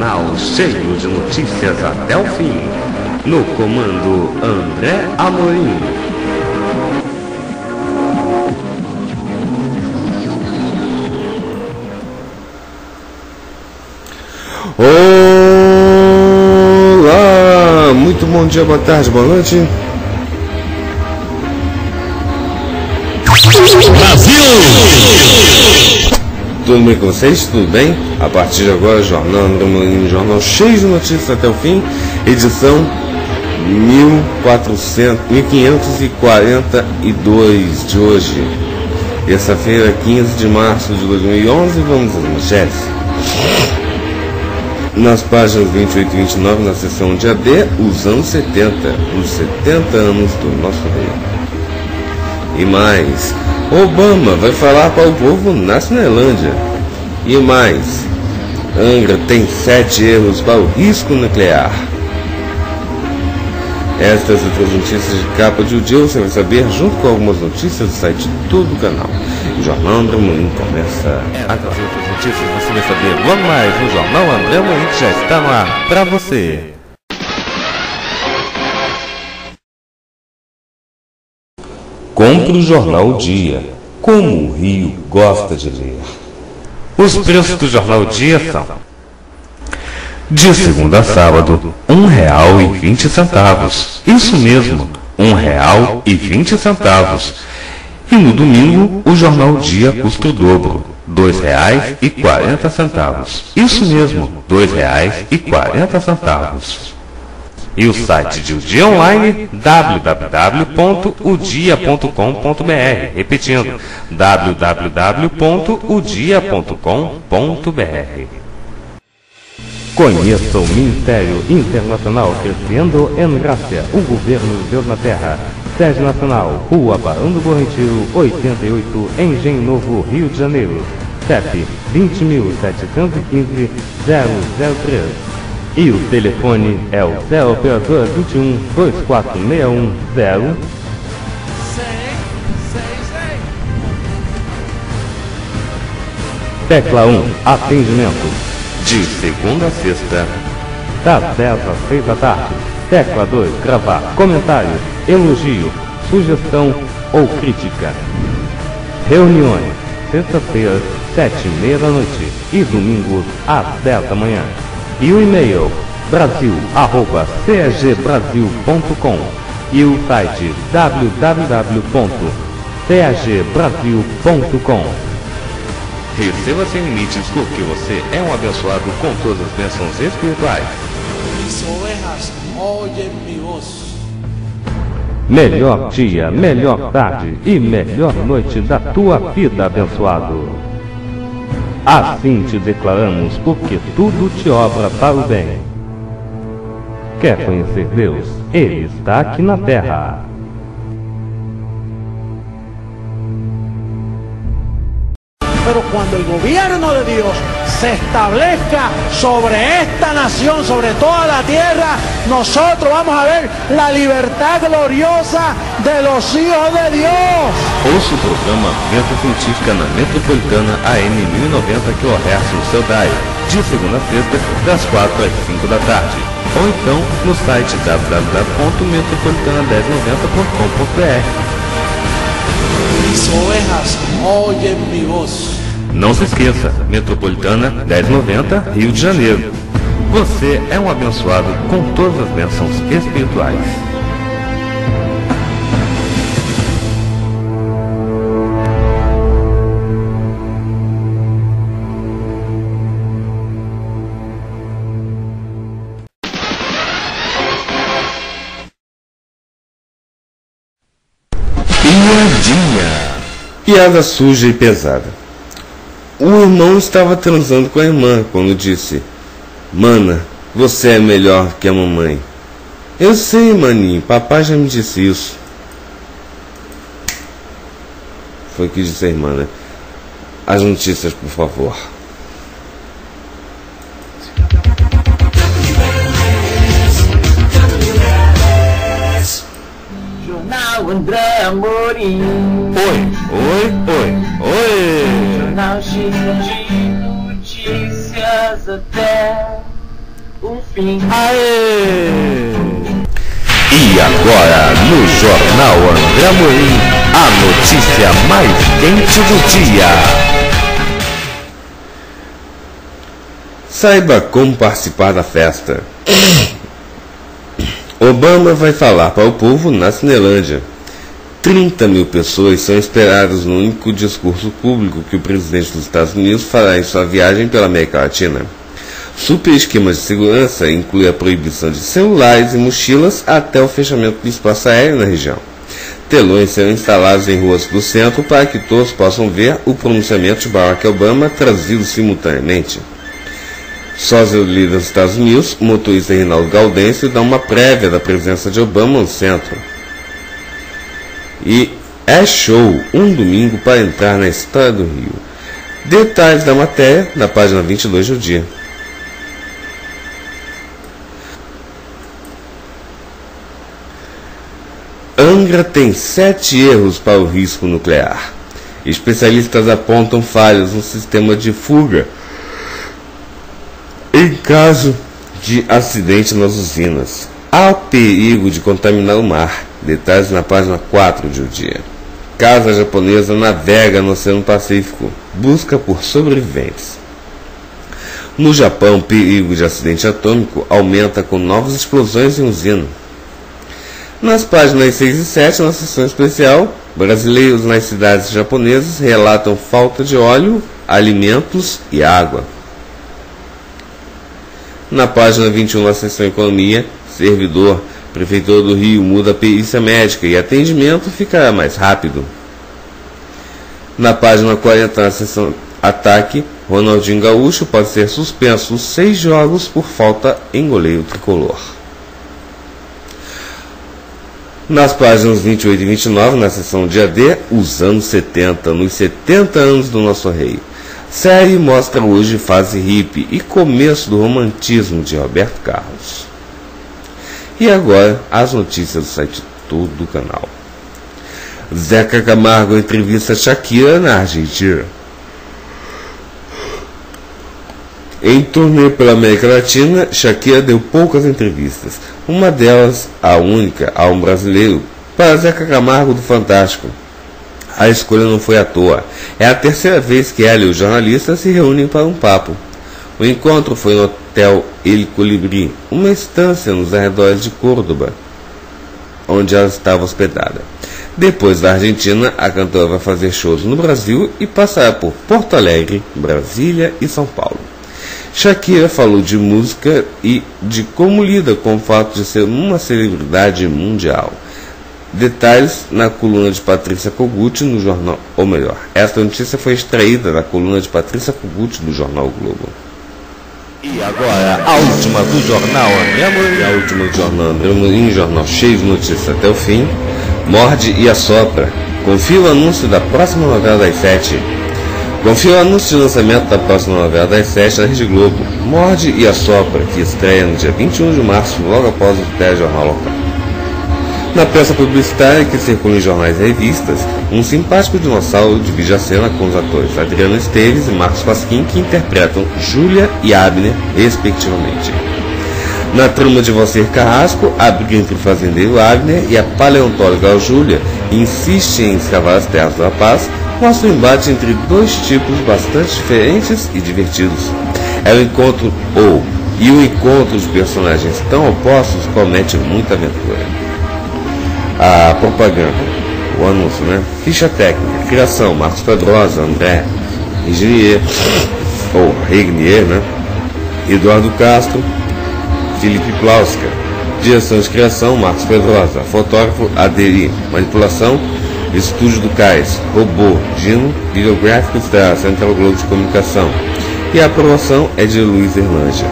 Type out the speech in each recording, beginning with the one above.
Jornal cheio de notícias até o fim. No comando André Amorim. Olá, muito bom dia, boa tarde, boa noite. Tudo bem com vocês? Tudo bem? A partir de agora, Jornal André Molinho, jornal cheio de notícias até o fim, edição 1400, 1542 de hoje. Terça-feira, 15 de março de 2011, vamos às manchetes. Nas páginas 28 e 29, na seção dia D, os anos 70, os 70 anos do nosso rei. E mais, Obama vai falar para o povo na Cinelândia. E mais, Angra tem sete erros para o risco nuclear. Estas e outras notícias de capa de um dia você vai saber junto com algumas notícias do site todo o canal. O Jornal André Moinho começa Essas e outras notícias você vai saber logo mais no Jornal André Amorim que já está no ar para você. Compre o Jornal Dia, como o Rio gosta de ler. Os preços do Jornal Dia são de segunda a sábado, vinte centavos. Isso mesmo, um real e vinte centavos. No domingo, o Jornal Dia custa o dobro, quarenta centavos. Isso mesmo, dois reais e o site de O Dia Online, www.udia.com.br. Repetindo, www.udia.com.br. Conheça o Ministério Internacional Crescendo em Grácia, o governo de Deus na Terra. Sede Nacional, Rua Barão do Bom Retiro, 88, Engenho Novo, Rio de Janeiro. CEP 20.715-003. E o telefone é o Céu Operador 21 2461 0 Tecla 1 Atendimento. De segunda a sexta. Das 10 às 6 da tarde. Tecla 2 Gravar Comentário Elogio Sugestão ou crítica. Reuniões Sexta-feira, sete e meia da noite. E domingos às 10 da manhã e o e-mail brasil@cagbrasil.com e o site www.cagbrasil.com. Receba sem limites porque você é um abençoado com todas as bênçãos espirituais. Mis ovejas oyen mi voz. Melhor dia, melhor tarde e melhor noite da tua vida, abençoado. Assim te declaramos, porque tudo te obra para o bem. Quer conhecer Deus? Ele está aqui na terra. Pero cuando el gobierno de Dios se establezca sobre esta nación, sobre toda la tierra, nosotros vamos a ver la libertad gloriosa de los hijos de Dios. Ouça o programa Venta Científica na Metropolitana AM 1090 kHz no seu de segunda a sexta, das 4 às 5 da tarde. Ou então no site www.metropolitana1090.com.br. Mis ovejas oyen mi voz. Não se esqueça, Metropolitana 1090, Rio de Janeiro. Você é um abençoado com todas as bênçãos espirituais. Piadinha. Piada suja e pesada. O irmão estava transando com a irmã quando disse: Mana, você é melhor que a mamãe. Eu sei, maninho, papai já me disse isso. Foi o que disse a irmã, né? As notícias, por favor. Jornal André Amorim. Oi, oi, oi, oi. De notícias até o fim. Aê! E agora, no Jornal André Amorim, a notícia mais quente do dia. Saiba como participar da festa. Obama vai falar para o povo na Cinelândia. 30 mil pessoas são esperadas no único discurso público que o presidente dos Estados Unidos fará em sua viagem pela América Latina. Super esquema de segurança inclui a proibição de celulares e mochilas até o fechamento do espaço aéreo na região. Telões serão instalados em ruas do centro para que todos possam ver o pronunciamento de Barack Obama trazido simultaneamente. Sósia do líder dos Estados Unidos, o motorista Reinaldo Gaudêncio dá uma prévia da presença de Obama no centro. E é show, um domingo para entrar na história do Rio. Detalhes da matéria na página 22 do dia. Angra tem sete erros para o risco nuclear. Especialistas apontam falhas no sistema de fuga em caso de acidente nas usinas. Há perigo de contaminar o mar. Detalhes na página 4 de O Dia. Casa japonesa navega no Oceano Pacífico. Busca por sobreviventes. No Japão, perigo de acidente atômico aumenta com novas explosões em usina. Nas páginas 6 e 7, na seção especial, brasileiros nas cidades japonesas relatam falta de óleo, alimentos e água. Na página 21, na seção Economia, servidor, Prefeitura do Rio muda a perícia médica e atendimento ficará mais rápido. Na página 40, na seção Ataque, Ronaldinho Gaúcho pode ser suspenso seis jogos por falta em goleiro tricolor. Nas páginas 28 e 29, na seção Dia D, os anos 70, nos 70 anos do nosso rei. Série mostra hoje fase hippie e começo do romantismo de Roberto Carlos. E agora, as notícias do site todo do canal. Zeca Camargo entrevista Shakira na Argentina. Em turnê pela América Latina, Shakira deu poucas entrevistas. Uma delas, a única, a um brasileiro, para Zeca Camargo do Fantástico. A escolha não foi à toa. É a terceira vez que ela e o jornalista se reúnem para um papo. O encontro foi no Hotel El Colibri, uma estância nos arredores de Córdoba, onde ela estava hospedada. Depois da Argentina, a cantora vai fazer shows no Brasil e passará por Porto Alegre, Brasília e São Paulo. Shakira falou de música e de como lida com o fato de ser uma celebridade mundial. Detalhes na coluna de Patrícia Kogut no jornal, ou melhor, esta notícia foi extraída da coluna de Patrícia Kogut do jornal Globo. E agora, a última do jornal André Amorim. A última do jornal André Amorim, jornal cheio de notícias até o fim. Morde e assopra. Confira o anúncio da próxima novela das sete. Confira o anúncio de lançamento da próxima novela das sete na Rede Globo. Morde e assopra, que estreia no dia 21 de março, logo após o telejornal local. Na peça publicitária que circula em jornais e revistas, um simpático dinossauro divide a cena com os atores Adriano Esteves e Marcos Pasquim, que interpretam Júlia e Abner, respectivamente. Na trama de Valcir Carrasco, a briga entre o fazendeiro Abner e a paleontóloga Júlia insiste em escavar as terras da paz, mostra o embate entre dois tipos bastante diferentes e divertidos. É o encontro ou e o encontro de personagens tão opostos promete muita aventura a propaganda, o anúncio, né? Ficha técnica, criação, Marcos Pedrosa, André Rignier, ou Rignier, né? Eduardo Castro, Felipe Plauska, direção de criação, Marcos Pedrosa, fotógrafo, Aderi, manipulação, Estúdio do Cais, Robô, Dino, Videográficos da Central Globo de Comunicação. E a aprovação é de Luiz Erlândia.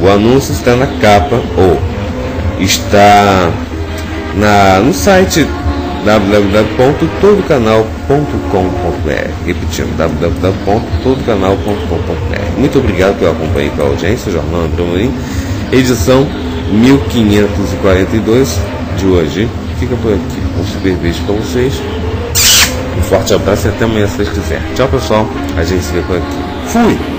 O anúncio está na capa ou está na, no site www.todocanal.com.br Repetindo, www.todocanal.com.br Muito obrigado pelo acompanho e pela audiência, Jornal André Morim, edição 1542 de hoje. Fica por aqui. Um super beijo para vocês. Um forte abraço e até amanhã se Deus quiser. Tchau, pessoal. A gente se vê por aqui. Fui!